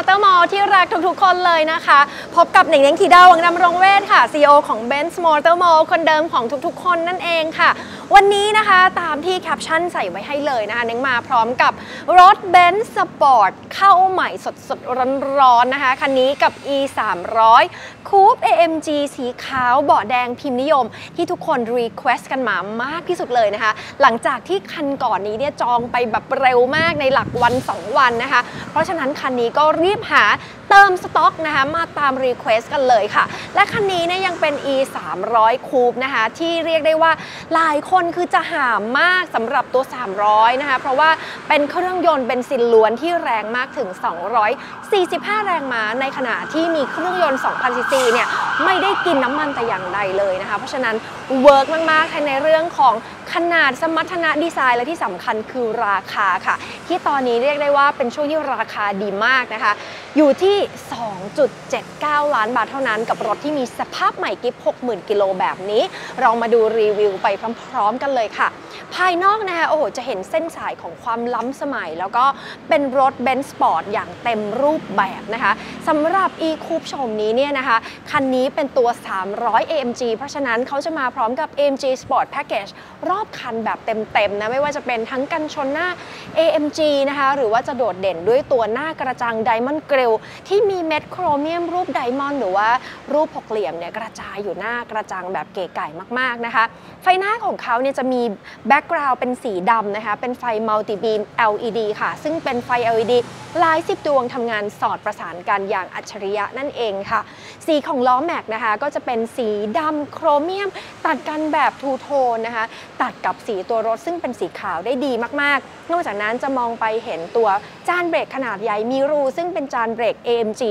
Motor Mall ที่รักทุกๆ คนเลยนะคะ พบกับหนิงเล้งขีดาววังดำรงเวทค่ะ CEO ของ Benz Motor Mall คนเดิมของทุกๆ คนนั่นเองค่ะ วันนี้นะคะตามที่แคปชั่นใส่ไว้ให้เลยนะคะเน้งมาพร้อมกับรถ Benz Sport เข้าใหม่สดๆ ร้อนๆนะคะ คันนี้กับ E 3 0 0 Coupe AMG สีขาวเบาะแดงพิมพ์นิยม ที่ทุกคน request กันมามากที่สุดเลยนะคะ หลังจากที่คันก่อนนี้เนี่ยจองไปแบบเร็วมากในหลักวัน 2 วันนะคะ เพราะฉะนั้นคันนี้ก็รีบหา เติมสต็อกนะคะมาตาม request กันเลยค่ะ และคันนี้เนี่ยยังเป็น E 3 0 0 Coupe นะคะที่เรียกได้ว่าหลายคนคือตามหามากสำหรับตัว 300 นะคะเพราะว่าเป็นเครื่องยนต์เบนซินล้วนที่แรงมากถึง 245 แรงม้าในขณะที่มีเครื่องยนต์ 2,000 ซีซีเนี่ยไม่ได้กินน้ำมันแต่อย่างใดเลยนะคะ เพราะฉะนั้น work มากๆในเรื่องของขนาดสมรรถนะดีไซน์และที่สำคัญคือราคาค่ะ ที่ตอนนี้เรียกได้ว่าเป็นช่วงที่ราคาดีมากนะคะ อยู่ที่2.79 ล้านบาทเท่านั้นกับรถที่มีสภาพใหม่กริบ 60,000 กิโลแบบนี้ เรามาดูรีวิวไปพร้อม ๆ กันเลยค่ะ ภายนอกนะคะโอ้โหจะเห็นเส้นสายของความล้ำสมัย แล้วก็เป็นรถเบนซ์สปอร์ตอย่างเต็มรูปแบบนะคะสำหรับ e coupe ชมนี้เนี่ยนะคะ คันนี้เป็นตัว 300 AMG เพราะฉะนั้นเขาจะมาพร้อมกับ AMG Sport Package รอบคันแบบเต็มๆนะไม่ว่าจะเป็นทั้งกันชนหน้า AMG นะคะหรือว่าจะโดดเด่นด้วยตัวหน้ากระจัง Diamond Grill ที่มีเม็ดโครเมียมรูป diamond หรือว่ารูปหกเหลี่ยมเนี่ยกระจายอยู่หน้ากระจังแบบเก๋ไก่มาก ๆ นะคะ ไฟหน้าของเขาเนี่ยจะมี background เป็นสีดำนะคะ เป็นไฟมัลติบีม LED ค่ะ ซึ่งเป็นไฟ LED หลายสิบดวงทำงานสอดประสานกันอย่างอัจฉริยะนั่นเองค่ะ สีของล้อแม็กนะคะก็จะเป็นสีดำโครเมียม ตัดกันแบบ two-tone นะคะ ตัดกับสีตัวรถซึ่งเป็นสีขาวได้ดีมาก ๆ นอกจากนั้นจะมองไปเห็นตัวจานเบรกขนาดใหญ่มีรูซึ่งเป็นจานเบรก AMG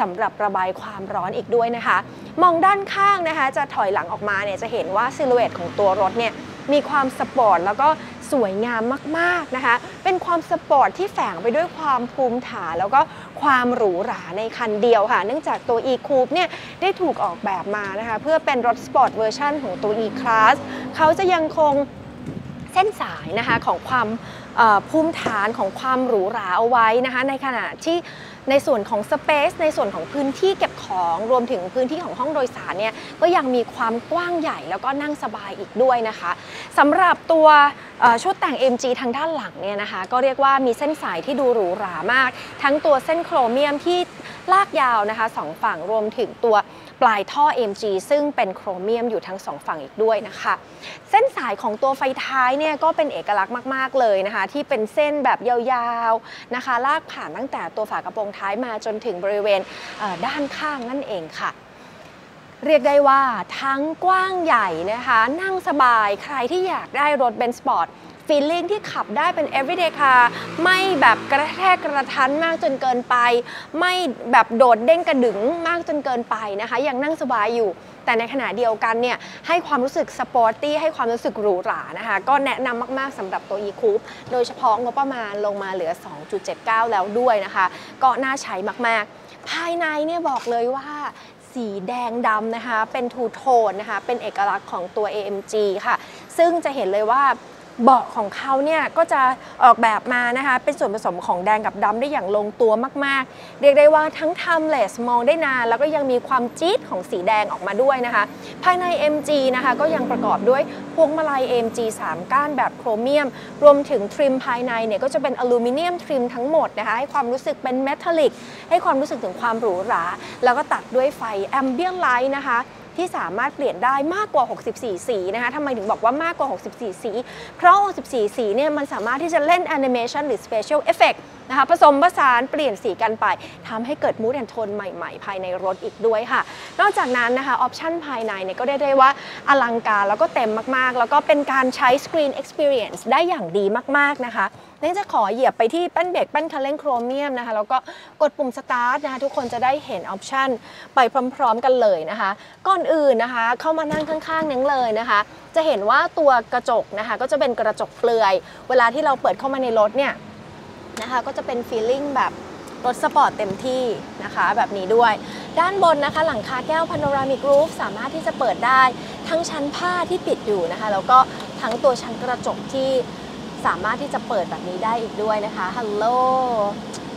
สำหรับระบายความร้อนอีกด้วยนะคะ มองด้านข้างนะคะ จะถอยหลังออกมาเนี่ยจะเห็นว่า silhouette ของตัวรถเนี่ยมีความสปอร์ตแล้วก็สวยงามมากๆนะคะ เป็นความสปอร์ตที่แฝงไปด้วยความภูมิฐานแล้วก็ความหรูหราในคันเดียวค่ะ เนื่องจากตัว E-Coupe เนี่ยได้ถูกออกแบบมานะคะ เพื่อเป็นรถสปอร์ตเวอร์ชันของตัว E-Class เขาจะยังคงเส้นสายนะคะของความภูมิฐานของความหรูหราเอาไว้นะคะ ในขณะที่ ในส่วนของ space ในส่วนของพื้นที่เก็บของรวมถึงพื้นที่ของห้องโดยสารเนี่ยก็ยังมีความกว้างใหญ่แล้วก็นั่งสบายอีกด้วยนะคะสำหรับตัวชุดแต่ง AMG ทางด้านหลังเนี่ยนะคะก็เรียกว่ามีเส้นสายที่ดูหรูหรามาก ทั้งตัวเส้นโครเมียมที่ลากยาวนะคะสองฝั่งรวมถึงตัว ปลายท่อ AMG ซึ่งเป็นโครเมียมอยู่ทั้งสองฝั่งอีกด้วยนะคะ เส้นสายของตัวไฟท้ายเนี่ยก็เป็นเอกลักษณ์มากๆเลยนะคะ ที่เป็นเส้นแบบยาวๆนะคะ ลากผ่านตั้งแต่ตัวฝากระโปรงท้ายมาจนถึงบริเวณด้านข้างนั่นเองค่ะเรียกได้ว่าทั้งกว้างใหญ่นะคะ นั่งสบายใครที่อยากได้รถเบนซ์สปอร์ต feeling ที่ขับได้เป็น everyday car ไม่แบบกระแทกกระทั้นมากจนเกินไป ไม่แบบโดดเด้งกระดึ๋งมากจนเกินไปนะคะยังนั่งสบายอยู่ แต่ในขณะเดียวกันเนี่ยให้ความรู้สึก sporty ให้ความรู้สึกหรูหรานะคะก็แนะนำมาก ๆสำหรับตัว E-Coupe โดยเฉพาะงบประมาณลงมาเหลือ 2.79 แล้วด้วยนะคะ ก็น่าใช้มาก ๆ ภายในเนี่ยบอกเลยว่าสีแดงดำนะคะ เป็น two-toneนนะคะ เป็นเอกลักษณ์ของตัว AMG ค่ะ ซึ่งจะเห็นเลยว่า เบาะของเขาเนี่ยก็จะออกแบบมานะคะเป็นส่วนผสมของแดงกับดำได้อย่างลงตัวมาก ๆ เรียกได้ว่าทั้งทำเลสมองได้นาน แล้วก็ยังมีความจี๊ดของสีแดงออกมาด้วยนะคะ ภายใน MG นะคะก็ยังประกอบด้วยพวงมาลัย MG 3 ก้านแบบโครเมียม รวมถึงทริมภายในเนี่ยก็จะเป็นอลูมิเนียมทริมทั้งหมดนะคะให้ความรู้สึกเป็นเมทัลลิกให้ความรู้สึกถึงความหรูหรา แล้วก็ตัดด้วยไฟ ambient light นะคะ ที่สามารถเปลี่ยนได้มากกว่า 64 สีนะคะทำไมถึงบอกว่ามากกว่า 64 สี เพราะ 64 สีเนี่ยมันสามารถที่จะเล่นแอนิเมชันหรือ Special Effect นะคะผสมผสานเปลี่ยนสีกันไปทำให้เกิด mood and tone ใหม่ๆ ภายในรถอีกด้วยค่ะ นอกจากนั้นนะคะ option ภายในเนี่ยก็เรียกได้ว่าอลังการแล้วก็เต็มมากๆ แล้วก็เป็นการใช้ Screen Experience ได้อย่างดีมากๆนะคะนี่จะขอเหยียบไปที่แป้นเบรกแป้นคันเร่งโครเมียมนะคะ แล้วก็กดปุ่มสตาร์ทนะคะ ทุกคนจะได้เห็น option ไปพร้อมๆกันเลยนะคะ ก่อนอื่นนะคะ เข้ามานั่งข้างๆนั้นเลยนะคะ จะเห็นว่าตัวกระจกนะคะ ก็จะเป็นกระจกเปลือย เวลาที่เราเปิดเข้ามาในรถเนี่ยนะคะก็จะเป็น feeling แบบรถสปอร์ตเต็มที่นะคะแบบนี้ด้วย ด้านบนนะคะ หลังคาแก้ว panoramic roof สามารถที่จะเปิดได้ทั้งชั้นผ้าที่ปิดอยู่นะคะ แล้วก็ทั้งตัวชั้นกระจกที่ สามารถที่จะเปิดแบบนี้ได้อีกด้วยนะคะฮัลโหล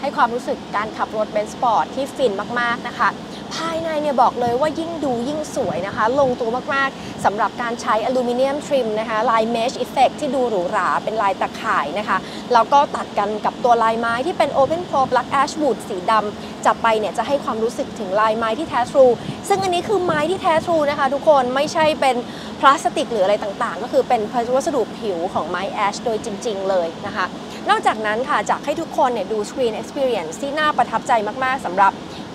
ให้ความรู้สึกการขับรถเบนซ์สปอร์ตที่ฟินมากๆนะคะ ภายในเนี่ยบอกเลยว่ายิ่งดูยิ่งสวยนะคะ ลงตัวมากๆสำหรับการใช้ aluminium trim นะคะ ลาย mesh effect ที่ดูหรูหราเป็นลายตะข่ายนะคะ แล้วก็ตัดกันกับตัวลายไม้ที่เป็น Open-pore Black Ash Wood สีดำจับไปเนี่ยจะให้ความรู้สึกถึงลายไม้ที่แท้ true ซึ่งอันนี้คือไม้ที่แท้ทรูนะคะ ทุกคนไม่ใช่เป็นพลาสติกหรืออะไรต่างๆ ก็คือเป็นวัสดุผิวของไม้แอชโดยจริง ๆ เลยนะคะ นอกจากนั้นค่ะจะให้ทุกคนเนี่ยดู Screen Experience ที่น่าประทับใจมากๆสำหรับ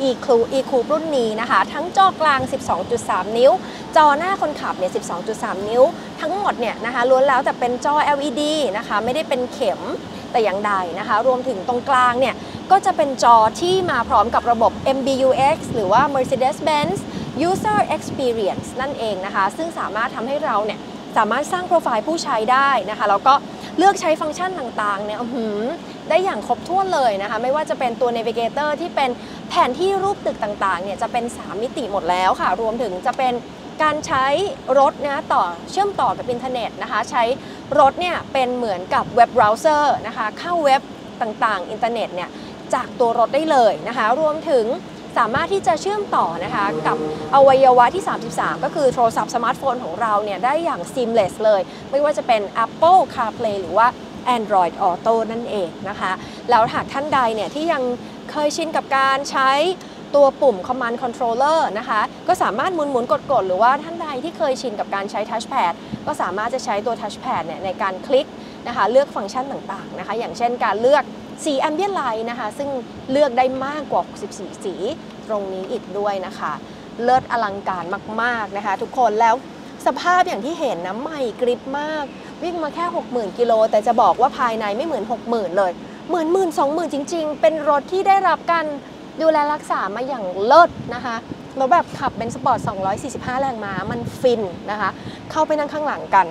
e c u e c u รุ่นนี้นะคะ ทั้งจอกลาง 12.3 นิ้ว จอหน้าคนขับเนี่ย 12.3 นิ้ว ทั้งหมดเนี่ยนะคะล้วนแล้วแต่เป็นจอ LED นะคะ ไม่ได้เป็นเข็มแต่อย่างใดนะคะ รวมถึงตรงกลางเนี่ยก็จะเป็นจอที่มาพร้อมกับระบบ MBUX หรือว่า Mercedes-Benz User Experience นั่นเองนะคะ ซึ่งสามารถทำให้เราเนี่ยสามารถสร้างโปรไฟล์ผู้ใช้ได้นะคะ แล้วก็เลือกใช้ฟังก์ชันต่างๆเนี่ยอื้อหือ ได้อย่างครบถ้วนเลยนะคะ ไม่ว่าจะเป็นตัว Navigator ที่เป็นแผนที่รูปตึกต่างๆเนี่ยจะเป็น 3 มิติหมดแล้วค่ะ รวมถึงจะเป็นการใช้รถนะต่อเชื่อมต่อกับอินเทอร์เน็ตนะคะ ใช้รถเนี่ยเป็นเหมือนกับ web browser นะคะ เข้าเว็บต่างๆ อินเทอร์เน็ตเนี่ยจากตัวรถได้เลยนะคะ รวมถึงสามารถที่จะเชื่อมต่อนะคะกับอวัยวะที่ 33 ก็คือโทรศัพท์สมาร์ทโฟนของเราเนี่ยได้อย่าง seamless เลย ไม่ว่าจะเป็น Apple CarPlay หรือว่า Android Auto นั่นเองนะคะ แล้วหากท่านใดเนี่ยที่ยังเคยชินกับการใช้ตัวปุ่ม COMAND Controller นะคะ ก็สามารถหมุนหมุนกดกดๆหรือว่าท่านใดที่เคยชินกับการใช้ Touchpad ก็สามารถจะใช้ตัว Touchpad เนี่ยในการคลิกนะคะเลือกฟังก์ชันต่างๆนะคะ อย่างเช่นการเลือกสี Ambient Light นะคะ ซึ่งเลือกได้มากกว่า 64 สีตรงนี้อีกด้วยนะคะ เลิศอลังการมากๆนะคะ ทุกคนแล้วสภาพอย่างที่เห็นนะใหม่กริบมาก วิ่งมาแค่ 60,000 กิโล แต่จะบอกว่าภายในไม่เหมือน 60,000 เลยเหมือนหมื่นสองหมื่นจริง ๆ เป็นรถที่ได้รับการดูแลรักษามาอย่างเลิศนะคะแล้วแบบขับเป็นสปอร์ต 245 แรงม้า มันฟินนะคะ เข้าไปนั่งข้างหลังกัน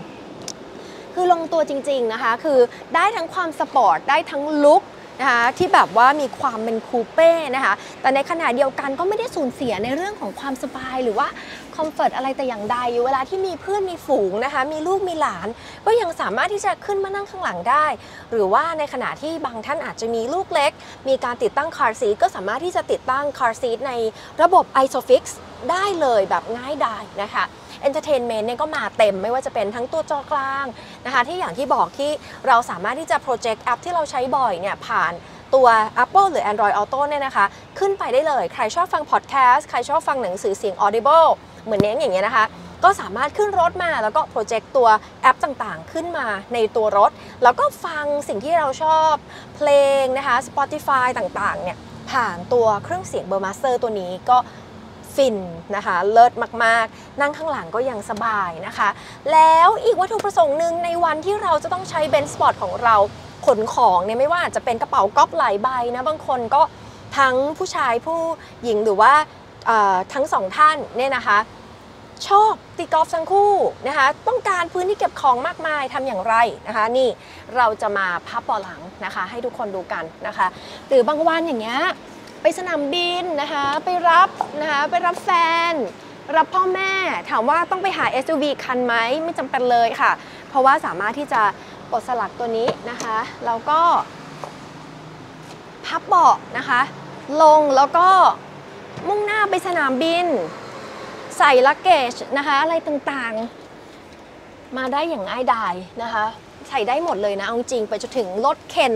คือลงตัวจริง ๆ นะคะ คือได้ทั้งความสปอร์ต ได้ทั้ง look นะคะที่แบบว่ามีความเป็น coupe นะคะ แต่ในขณะเดียวกันก็ไม่ได้สูญเสียในเรื่องของความสบายหรือว่า comfort อะไรแต่อย่างใด เวลาที่มีเพื่อนมีฝูงนะคะ มีลูกมีหลาน ก็ยังสามารถที่จะขึ้นมานั่งข้างหลังได้ หรือว่าในขณะที่บางท่านอาจจะมีลูกเล็ก มีการติดตั้ง car seat ก็สามารถที่จะติดตั้ง car seat ในระบบ ISOFIX ได้เลยแบบง่ายดายนะคะ Entertainment เนี่ยก็มาเต็มไม่ว่าจะเป็นทั้งตัวจอกลางนะคะ ที่อย่างที่บอกที่เราสามารถที่จะ project app ที่เราใช้บ่อยเนี่ยผ่าน ตัว Apple หรือ Android Auto เนี่ยนะคะ ขึ้นไปได้เลย ใครชอบฟัง podcast ใครชอบฟังหนังสือเสียง Audible เหมือนเน้นอย่างเงี้ยนะคะ ก็สามารถขึ้นรถมาแล้วก็ project ตัวแอปต่างๆ ขึ้นมาในตัวรถ แล้วก็ฟังสิ่งที่เราชอบเพลงนะคะ Spotify ต่างๆ เนี่ยผ่านตัวเครื่องเสียง Burmester ตัวนี้ก็ฟินนะคะ เลิศมากๆ นั่งข้างหลังก็ยังสบายนะคะ แล้วอีกวัตถุประสงค์หนึ่งในวันที่เราจะต้องใช้เบนซ์สปอร์ตของเรา ขนของเนี่ยไม่ว่าจะเป็นกระเป๋ากอล์ฟหลายใบนะบางคนก็ทั้งผู้ชายผู้หญิงหรือว่าทั้งสองท่านเนี่ยนะคะ ชอบตีกอล์ฟทั้งคู่นะคะต้องการพื้นที่เก็บของมากมายทำอย่างไรนะคะนี่เราจะมาพับเบาะหลังนะคะ ให้ทุกคนดูกันนะคะหรือบางวันอย่างเงี้ยไปสนามบินนะคะไปรับนะคะไปรับแฟน รับพ่อแม่ถามว่าต้องไปหา SUV คันไหมไม่จำเป็นเลยค่ะ เพราะว่าสามารถที่จะ ปลดสลักตัวนี้นะคะแล้วก็ พับเบาะนะคะ ลงแล้วก็มุ่งหน้าไปสนามบิน ใส่ลักเกจนะคะอะไรต่างๆ มาได้อย่างง่ายดายนะคะใส่ได้หมดเลยนะ เอาจริงไปจนถึงรถเข็น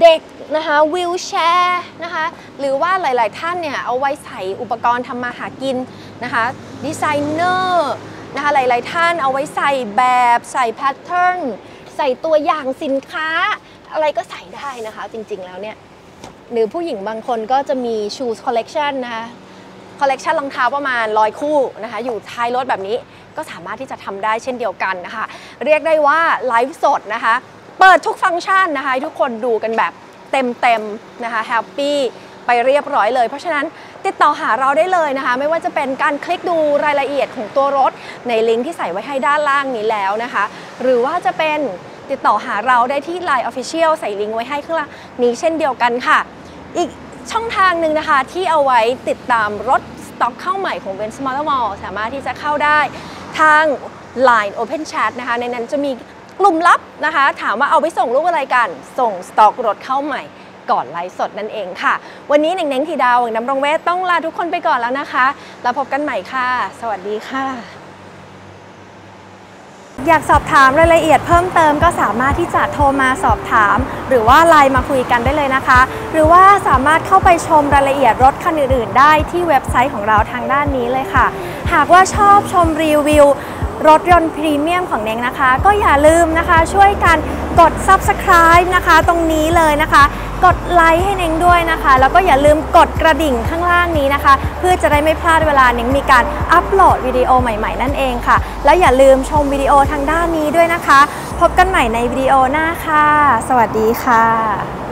เด็กนะคะวิวแชร์นะคะหรือว่าหลาย ๆ ท่านเนี่ย เอาไว้ใส่อุปกรณ์ทำมาหากินนะคะดีไซเนอร์นะคะหลาย ๆ ท่านเอาไว้ใส่แบบใส่แพทเทิร์น ใส่ตัวอย่างสินค้า อะไรก็ใส่ได้นะคะ จริงๆแล้วเนี่ยหรือผู้หญิงบางคนก็จะมี shoes collection นะคะคอลเลกชันรองเท้าประมาณร้อยคู่นะคะอยู่ท้ายรถแบบนี้ก็สามารถที่จะทำได้เช่นเดียวกันนะคะ เรียกได้ว่าไลฟ์สดนะคะ เปิดทุกฟังก์ชันนะคะทุกคนดูกันแบบเต็มๆนะคะแฮปปี้ ไปเรียบร้อยเลย เพราะฉะนั้นติดต่อหาเราได้เลยนะคะ ไม่ว่าจะเป็นการคลิกดูรายละเอียดของตัวรถ ในลิงก์ที่ใส่ไว้ให้ด้านล่างนี้แล้วนะคะ หรือว่าจะเป็นติดต่อหาเราได้ที่ Line Official ใส่ลิงก์ไว้ให้ข้างล่างนี้เช่นเดียวกันค่ะ อีกช่องทางหนึ่งนะคะที่เอาไว้ติดตามรถสต็อกเข้าใหม่ของ v e n s m o t o r Mall สามารถที่จะเข้าได้ทาง Line Open Chat นะคะ ในนั้นจะมีกลุ่มลับนะคะ ถามว่าเอาไปส่งรูปอะไรกัน ส่งสต็อกรถเข้าใหม่ ก่อนไลฟ์สดนั่นเองค่ะ วันนี้เน่งเน่งทีดาวหวังดำรงเวทต้องลาทุกคนไปก่อนแล้วนะคะ แล้วพบกันใหม่ค่ะ สวัสดีค่ะ อยากสอบถามรายละเอียดเพิ่มเติมก็สามารถที่จะโทรมาสอบถาม หรือว่าไลน์มาคุยกันได้เลยนะคะ หรือว่าสามารถเข้าไปชมรายละเอียดรถคันอื่นๆ ได้ที่เว็บไซต์ของเราทางด้านนี้เลยค่ะ หากว่าชอบชมรีวิว รถยนต์พรีเมียมของเน้งนะคะ ก็อย่าลืมนะคะช่วยกันกด subscribe นะคะ ตรงนี้เลยนะคะ กดไลค์ให้เน้งด้วยนะคะ แล้วก็อย่าลืมกดกระดิ่งข้างล่างนี้นะคะ เพื่อจะได้ไม่พลาดเวลาเน้งมีการอัปโหลดวิดีโอใหม่ ๆ นั่นเองค่ะ แล้วอย่าลืมชมวิดีโอทางด้านนี้ด้วยนะคะ พบกันใหม่ในวิดีโอหน้าค่ะ สวัสดีค่ะ